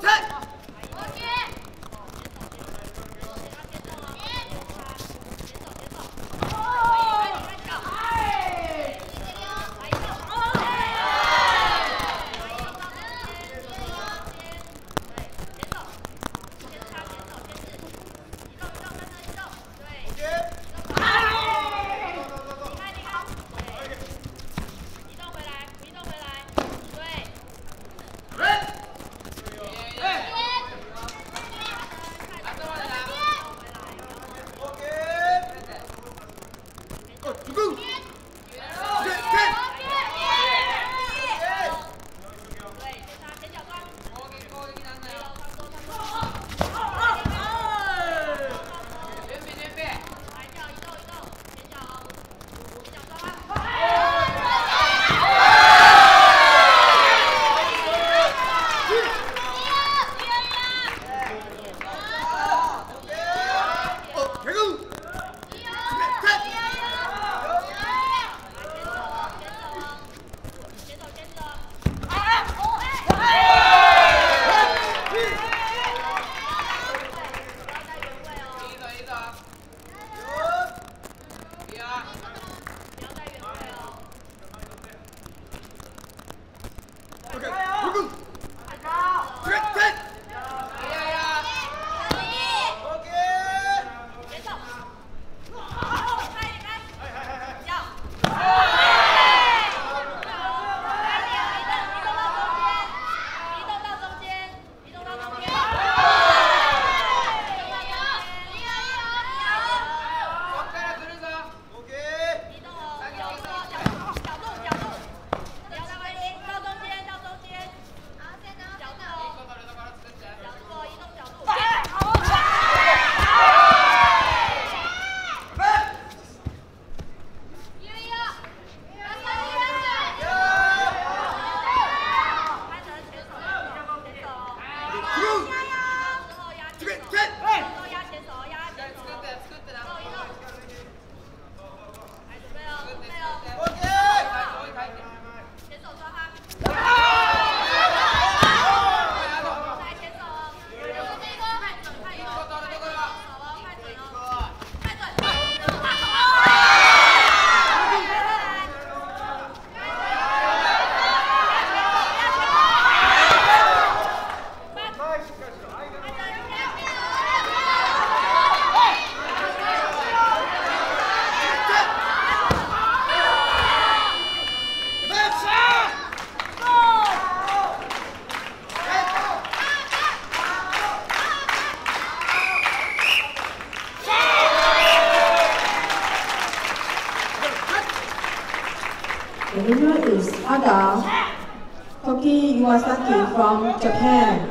못해! 有抓到。The winner is Ada Toki Iwasaki from Japan.